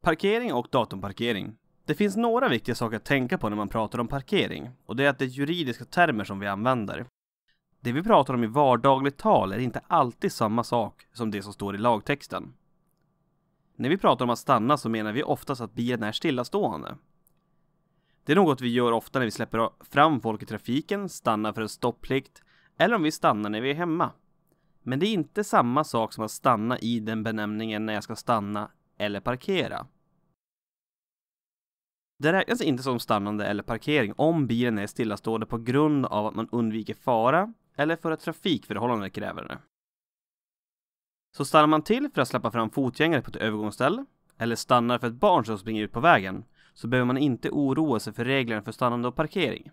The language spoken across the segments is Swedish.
Parkering och datumparkering. Det finns några viktiga saker att tänka på när man pratar om parkering och det är att det är juridiska termer som vi använder. Det vi pratar om i vardagligt tal är inte alltid samma sak som det som står i lagtexten. När vi pratar om att stanna så menar vi oftast att bilen är stillastående. Det är något vi gör ofta när vi släpper fram folk i trafiken, stannar för en stopplikt eller om vi stannar när vi är hemma. Men det är inte samma sak som att stanna i den benämningen när jag ska stanna eller parkera. Det räknas inte som stannande eller parkering om bilen är stillastående på grund av att man undviker fara eller för att trafikförhållandet kräver det. Så stannar man till för att släppa fram fotgängare på ett övergångsställe eller stannar för ett barn som springer ut på vägen så behöver man inte oroa sig för reglerna för stannande och parkering.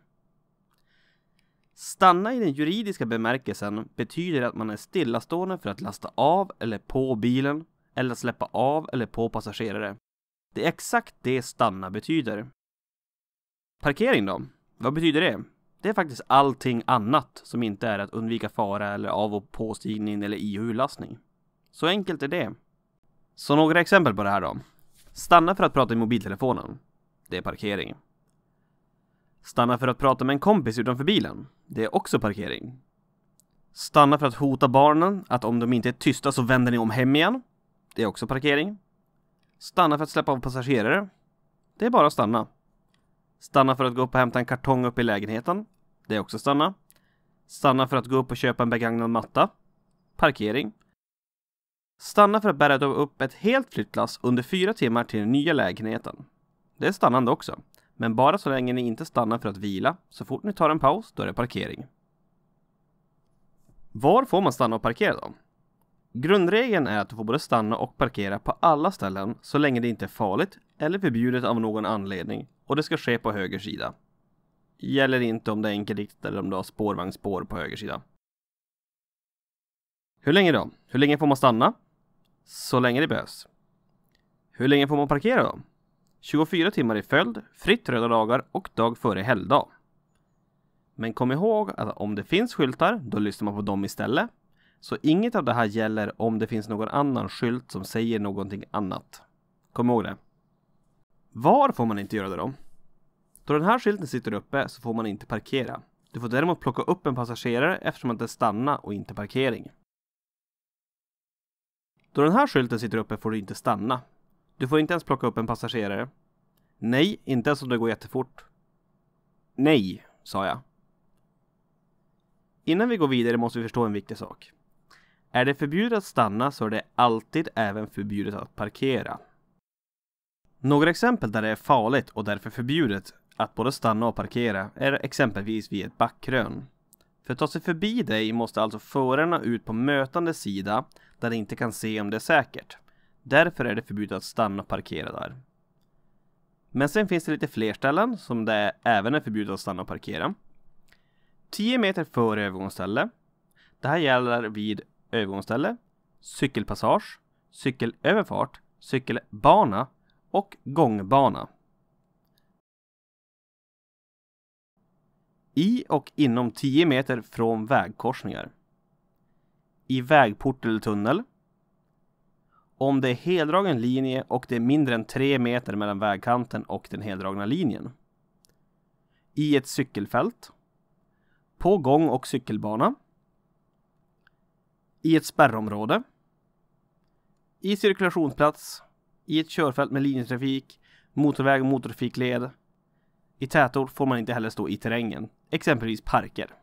Stanna i den juridiska bemärkelsen betyder att man är stillastående för att lasta av eller på bilen eller att släppa av eller på passagerare. Det är exakt det stanna betyder. Parkering då? Vad betyder det? Det är faktiskt allting annat som inte är att undvika fara eller av och påstigning eller i och urlastning. Så enkelt är det. Så några exempel på det här då. Stanna för att prata i mobiltelefonen. Det är parkering. Stanna för att prata med en kompis utanför bilen. Det är också parkering. Stanna för att hota barnen att om de inte är tysta så vänder ni om hem igen. Det är också parkering. Stanna för att släppa av passagerare. Det är bara att stanna. Stanna för att gå upp och hämta en kartong upp i lägenheten. Det är också stanna. Stanna för att gå upp och köpa en begagnad matta. Parkering. Stanna för att bära upp ett helt flyttlass under fyra timmar till den nya lägenheten. Det är stannande också. Men bara så länge ni inte stannar för att vila. Så fort ni tar en paus, då är det parkering. Var får man stanna och parkera då? Grundregeln är att du får både stanna och parkera på alla ställen så länge det inte är farligt eller förbjudet av någon anledning och det ska ske på höger sida. Gäller inte om det är enkelriktat eller om du har spårvagnsspår på höger sida. Hur länge då? Hur länge får man stanna? Så länge det behövs. Hur länge får man parkera då? 24 timmar i följd, fritt röda dagar och dag före helgdag. Men kom ihåg att om det finns skyltar, då lyssnar man på dem istället. Så inget av det här gäller om det finns någon annan skylt som säger någonting annat. Kom ihåg det. Var får man inte göra det då? Då den här skylten sitter uppe så får man inte parkera. Du får däremot plocka upp en passagerare eftersom det är stanna och inte parkering. Då den här skylten sitter uppe får du inte stanna. Du får inte ens plocka upp en passagerare. Nej, inte ens om det går jättefort. Nej, sa jag. Innan vi går vidare måste vi förstå en viktig sak. Är det förbjudet att stanna så är det alltid även förbjudet att parkera. Några exempel där det är farligt och därför förbjudet att både stanna och parkera är exempelvis vid ett backkrön. För att ta sig förbi dig måste alltså förarna ut på mötande sida där de inte kan se om det är säkert. Därför är det förbjudet att stanna och parkera där. Men sen finns det lite fler ställen som det även är förbjudet att stanna och parkera. 10 meter före övergångsställe. Det här gäller vid övergångsställe, cykelpassage, cykelöverfart, cykelbana och gångbana. I och inom 10 meter från vägkorsningar. I vägport eller tunnel. Om det är heldragen linje och det är mindre än 3 meter mellan vägkanten och den heldragna linjen. I ett cykelfält. På gång och cykelbana. I ett spärrområde. I cirkulationsplats. I ett körfält med linjetrafik, motorväg och motortrafikled. I tätort får man inte heller stå i terrängen, exempelvis parker.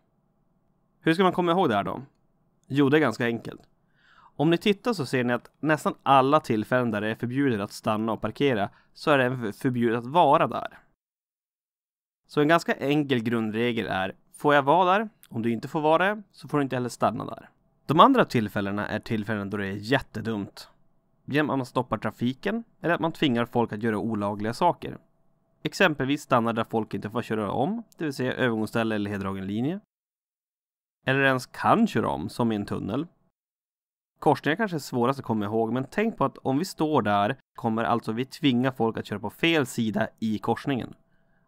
Hur ska man komma ihåg det här då? Jo, det är ganska enkelt. Om ni tittar så ser ni att nästan alla tillfällen där det är förbjudet att stanna och parkera så är det förbjudet att vara där. Så en ganska enkel grundregel är Får jag vara där? Om du inte får vara det så får du inte heller stanna där. De andra tillfällena är tillfällen då det är jättedumt. Genom att man stoppar trafiken eller att man tvingar folk att göra olagliga saker. Exempelvis stannar där folk inte får köra om, det vill säga övergångsställe eller heldragen linje. Eller ens kan köra om, som i en tunnel. Korsningar kanske är svårast att komma ihåg, men tänk på att om vi står där kommer alltså vi tvinga folk att köra på fel sida i korsningen.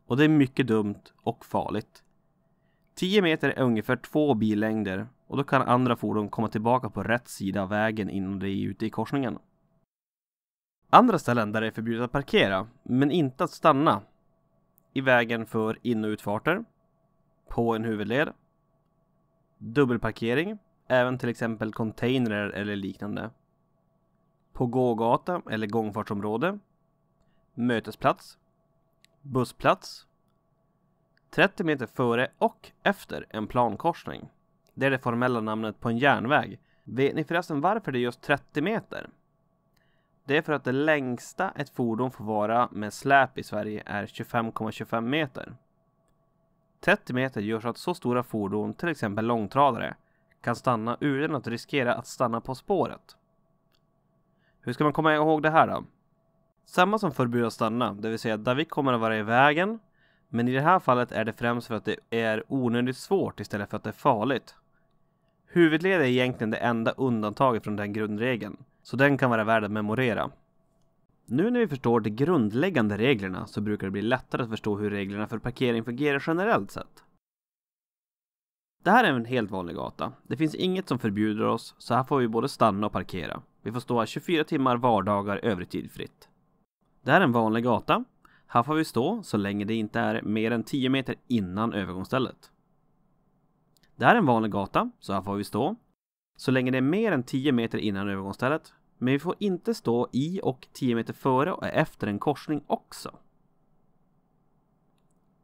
Och det är mycket dumt och farligt. 10 meter är ungefär två billängder och då kan andra fordon komma tillbaka på rätt sida av vägen innan de är ute i korsningen. Andra ställen där det är förbjudet att parkera, men inte att stanna. I vägen för in och utfarter. På en huvudled. Dubbelparkering, även till exempel containrar eller liknande. På gågata eller gångfartsområde. Mötesplats. Bussplats. 30 meter före och efter en plankorsning. Det är det formella namnet på en järnväg. Vet ni förresten varför det är just 30 meter? Det är för att det längsta ett fordon får vara med släp i Sverige är 25,25 meter. 30 meter gör så att så stora fordon, till exempel långtradare, kan stanna utan att riskera att stanna på spåret. Hur ska man komma ihåg det här då? Samma som förbud att stanna, det vill säga där vi kommer att vara i vägen, men i det här fallet är det främst för att det är onödigt svårt istället för att det är farligt. Huvudled är egentligen det enda undantaget från den grundregeln, så den kan vara värd att memorera. Nu när vi förstår de grundläggande reglerna så brukar det bli lättare att förstå hur reglerna för parkering fungerar generellt sett. Det här är en helt vanlig gata. Det finns inget som förbjuder oss, så här får vi både stanna och parkera. Vi får stå här 24 timmar vardagar övrig tid fritt. Det här är en vanlig gata. Här får vi stå så länge det inte är mer än 10 meter innan övergångsstället. Det här är en vanlig gata, så här får vi stå. Så länge det är mer än 10 meter innan övergångsstället. Men vi får inte stå i och 10 meter före och efter en korsning också.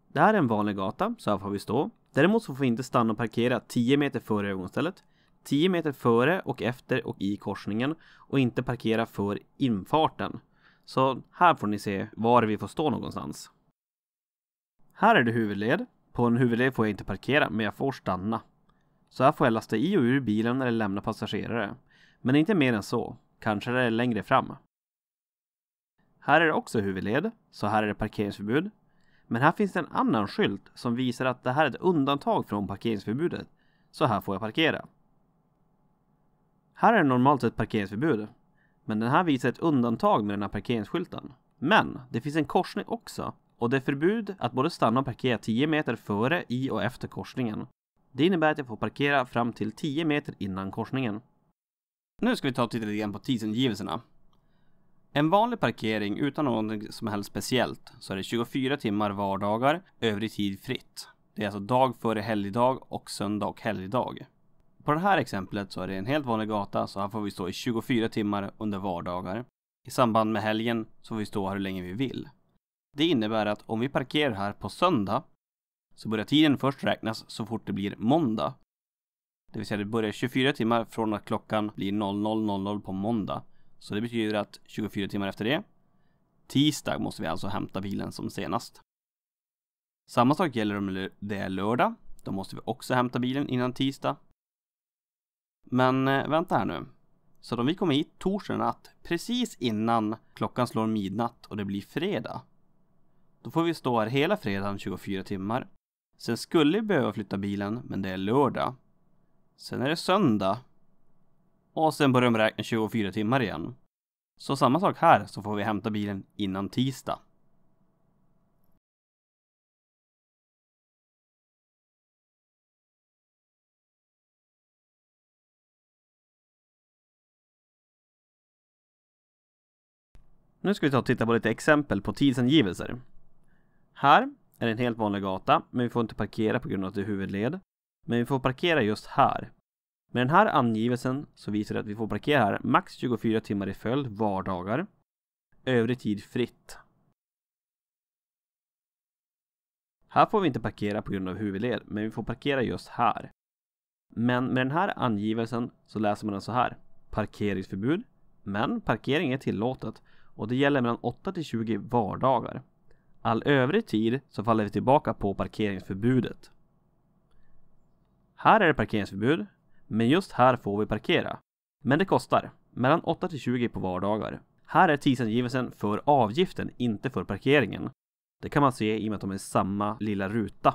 Det här är en vanlig gata, så här får vi stå. Däremot så får vi inte stanna och parkera 10 meter före övergångsstället. 10 meter före och efter och i korsningen och inte parkera för infarten. Så här får ni se var vi får stå någonstans. Här är det huvudled. På en huvudled får jag inte parkera, men jag får stanna. Så här får jag lasta i och ur bilen eller lämna passagerare. Men inte mer än så. Kanske det är längre fram. Här är det också huvudled, så här är det parkeringsförbud. Men här finns det en annan skylt som visar att det här är ett undantag från parkeringsförbudet. Så här får jag parkera. Här är det normalt ett parkeringsförbud. Men den här visar ett undantag med den här parkeringsskylten. Men det finns en korsning också. Och det är förbud att både stanna och parkera 10 meter före, i och efter korsningen. Det innebär att jag får parkera fram till 10 meter innan korsningen. Nu ska vi ta och titta lite grann på tidsangivelserna. En vanlig parkering utan något som helst speciellt så är det 24 timmar vardagar, övrig tid fritt. Det är alltså dag före helgdag och söndag och helgdag. På det här exemplet så är det en helt vanlig gata så här får vi stå i 24 timmar under vardagar. I samband med helgen så får vi stå här hur länge vi vill. Det innebär att om vi parkerar här på söndag så börjar tiden först räknas så fort det blir måndag. Det vill säga det börjar 24 timmar från att klockan blir 00.00 på måndag. Så det betyder att 24 timmar efter det, tisdag måste vi alltså hämta bilen som senast. Samma sak gäller om det är lördag. Då måste vi också hämta bilen innan tisdag. Men eh, vänta här nu. Så om vi kommer hit torsdag natt, precis innan klockan slår midnatt och det blir fredag. Då får vi stå här hela fredagen 24 timmar. Sen skulle vi behöva flytta bilen, men det är lördag. Sen är det söndag. Och sen börjar de räkna 24 timmar igen. Så samma sak här, så får vi hämta bilen innan tisdag. Nu ska vi ta och titta på lite exempel på tidsangivelser. Här är det en helt vanlig gata, men vi får inte parkera på grund av att det är huvudled. Men vi får parkera just här. Med den här angivelsen så visar det att vi får parkera här max 24 timmar i följd vardagar. Övrig tid fritt. Här får vi inte parkera på grund av huvudled, men vi får parkera just här. Men med den här angivelsen så läser man den så här. Parkeringsförbud, men parkering är tillåtet och det gäller mellan 8 till 20 vardagar. All övrig tid så faller vi tillbaka på parkeringsförbudet. Här är det parkeringsförbud, men just här får vi parkera. Men det kostar, mellan 8 till 20 på vardagar. Här är tidsangivelsen för avgiften, inte för parkeringen. Det kan man se i och med att de är samma lilla ruta.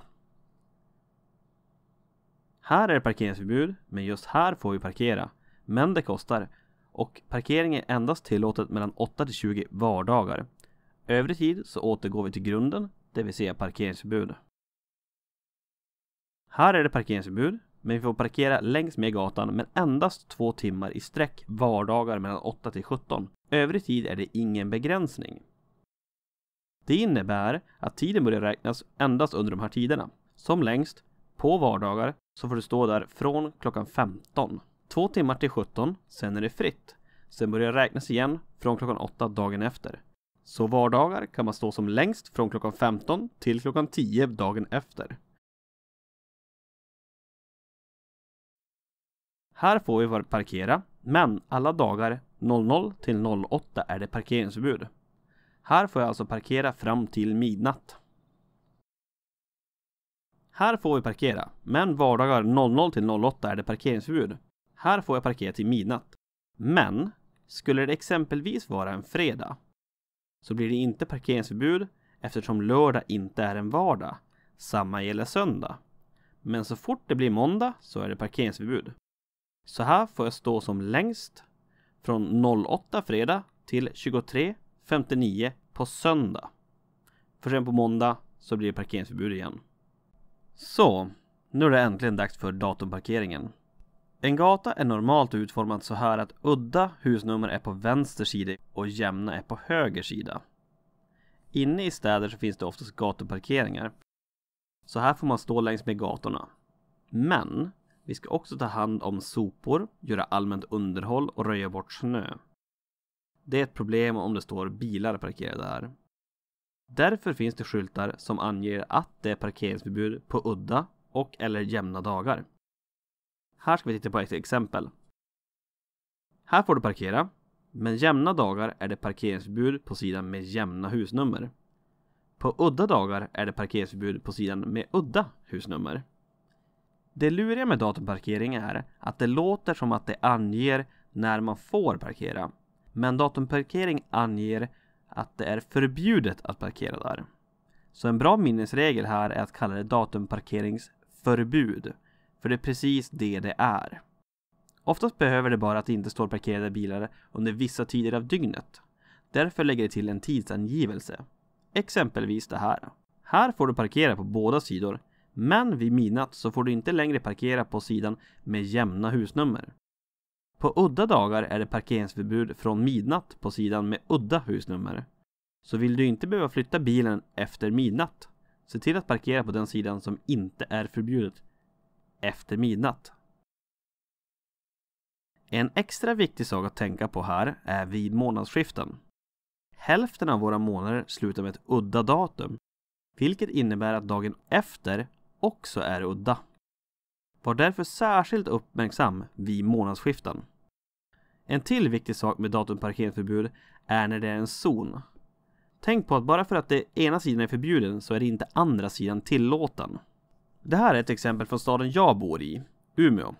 Här är det parkeringsförbud, men just här får vi parkera. Men det kostar. Och parkering är endast tillåtet mellan 8 till 20 vardagar. Övrig tid så återgår vi till grunden, det vill säga parkeringsförbud. Här är det parkeringsförbud, men vi får parkera längs med gatan men endast två timmar i sträck vardagar mellan 8 till 17. Övrig tid är det ingen begränsning. Det innebär att tiden börjar räknas endast under de här tiderna. Som längst, på vardagar, så får du stå där från klockan 15. Två timmar till 17, sen är det fritt. Sen börjar räknas igen från klockan 8 dagen efter. Så vardagar kan man stå som längst från klockan 15 till klockan 10 dagen efter. Här får vi parkera, men alla dagar 00 till 08 är det parkeringsförbud. Här får jag alltså parkera fram till midnatt. Här får vi parkera, men vardagar 00 till 08 är det parkeringsförbud. Här får jag parkera till midnatt. Men, skulle det exempelvis vara en fredag, så blir det inte parkeringsförbud eftersom lördag inte är en vardag. Samma gäller söndag. Men så fort det blir måndag så är det parkeringsförbud. Så här får jag stå som längst från 08 fredag till 23.59 på söndag. För sen på måndag så blir det parkeringsförbud igen. Så, nu är det äntligen dags för datumparkeringen. En gata är normalt utformad så här att udda husnummer är på vänster sida och jämna är på höger sida. Inne i städer så finns det oftast gatuparkeringar. Så här får man stå längs med gatorna. Men vi ska också ta hand om sopor, göra allmänt underhåll och röja bort snö. Det är ett problem om det står bilar parkerade här. Därför finns det skyltar som anger att det är parkeringsförbud på udda och eller jämna dagar. Här ska vi titta på ett exempel. Här får du parkera, men jämna dagar är det parkeringsförbud på sidan med jämna husnummer. På udda dagar är det parkeringsförbud på sidan med udda husnummer. Det luriga med datumparkering är att det låter som att det anger när man får parkera. Men datumparkering anger att det är förbjudet att parkera där. Så en bra minnesregel här är att kalla det datumparkeringsförbud. För det är precis det det är. Oftast behöver det bara att det inte står parkerade bilar under vissa tider av dygnet. Därför lägger det till en tidsangivelse. Exempelvis det här. Här får du parkera på båda sidor, men vid midnatt så får du inte längre parkera på sidan med jämna husnummer. På udda dagar är det parkeringsförbud från midnatt på sidan med udda husnummer. Så vill du inte behöva flytta bilen efter midnatt, se till att parkera på den sidan som inte är förbjudet efter midnatt. En extra viktig sak att tänka på här är vid månadsskiften. Hälften av våra månader slutar med ett udda datum, vilket innebär att dagen efter också är udda. Var därför särskilt uppmärksam vid månadsskiften. En till viktig sak med datumparkeringsförbud är när det är en zon. Tänk på att bara för att det ena sidan är förbjuden så är det inte andra sidan tillåten. Det här är ett exempel från staden jag bor i, Umeå.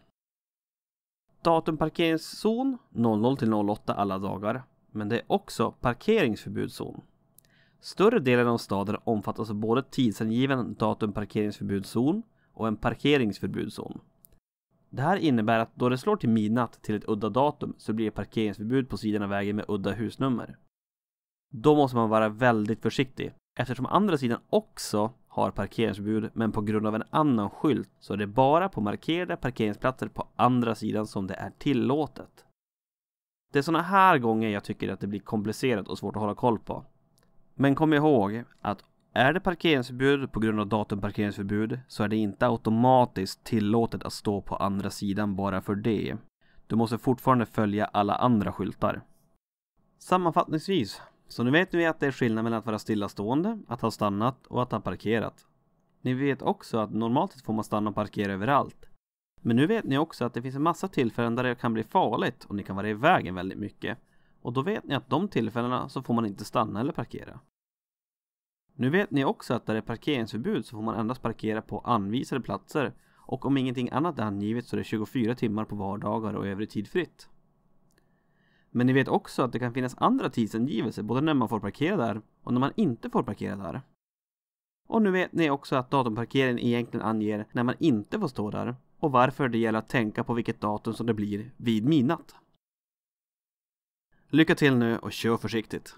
Datumparkeringszon 00 till 08 alla dagar, men det är också parkeringsförbudszon. Större delen av staden omfattas av både tidsangiven datumparkeringsförbudszon och en parkeringsförbudszon. Det här innebär att då det slår till midnatt till ett udda datum så blir det parkeringsförbud på sidan av vägen med udda husnummer. Då måste man vara väldigt försiktig eftersom andra sidan också har parkeringsförbud men på grund av en annan skylt så är det bara på markerade parkeringsplatser på andra sidan som det är tillåtet. Det är sådana här gånger jag tycker att det blir komplicerat och svårt att hålla koll på. Men kom ihåg att är det parkeringsförbud på grund av datumparkeringsförbud så är det inte automatiskt tillåtet att stå på andra sidan bara för det. Du måste fortfarande följa alla andra skyltar. Sammanfattningsvis, så nu vet ni att det är skillnad mellan att vara stillastående, att ha stannat och att ha parkerat. Ni vet också att normalt sett får man stanna och parkera överallt. Men nu vet ni också att det finns en massa tillfällen där det kan bli farligt och ni kan vara i vägen väldigt mycket. Och då vet ni att de tillfällena så får man inte stanna eller parkera. Nu vet ni också att där det är parkeringsförbud så får man endast parkera på anvisade platser och om ingenting annat är angivet så är det 24 timmar på vardagar och övrig tid fritt. Men ni vet också att det kan finnas andra tidsangivelser både när man får parkera där och när man inte får parkera där. Och nu vet ni också att datumparkeringen egentligen anger när man inte får stå där och varför det gäller att tänka på vilket datum som det blir vid midnatt. Lycka till nu och kör försiktigt!